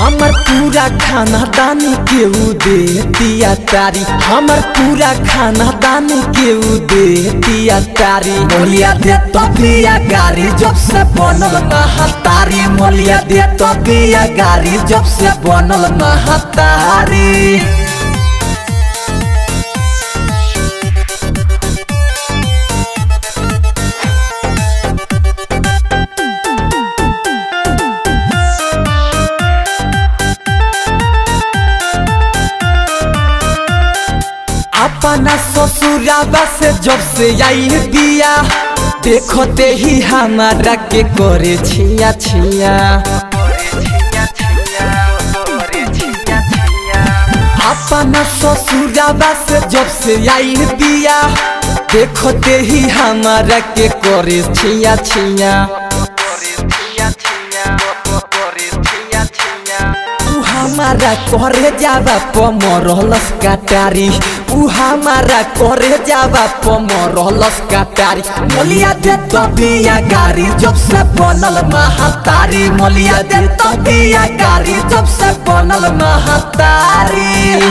हमर पूरा खाना दानी के उ दे दिया तारी। हमर पूरा खाना दानी के उ दे दिया तारी। मोलिया दे तो दिया गारी जब से बनल महतारी मोलिया दे तो दिया गारी जब से बनल महतारी अपना ससुराबा से जब से आई बिया, देखते ही हमारा के करे छिया छिया। अपना ससुराबा से जब से आई बिया, देखते ही हमारा के करे छिया छिया। हमारा करे जावा पमरलस काटारी। उ हमारा करे जावा पमरलस काटारी मोलिया दे तो बिया गारी जब से बनल महातारी मोलिया दे तो बिया गारी जब से बनल महतारी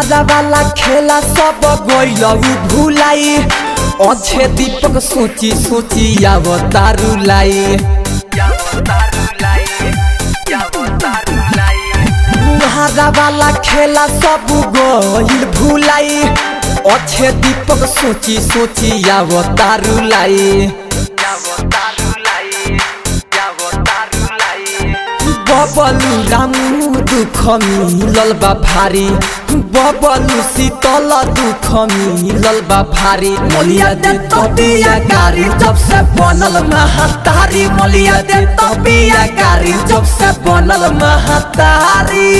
हरा वाला खेला सब गइल उ भुलाई। अच्छे दीपक सोची सोची आव तारू लाई हरा वाला खेला सब गइल भुलाई। अच्छे दीपक सोची सोची आव तारू लाई बबलू रामू दुख मिलल बा भारी। बबलू शीतल दुख मिलल बा भारी। मोलिया दे तो गारी जब से बनल महतारी। मोलिया दे तो गारी जब से बनल महतारी।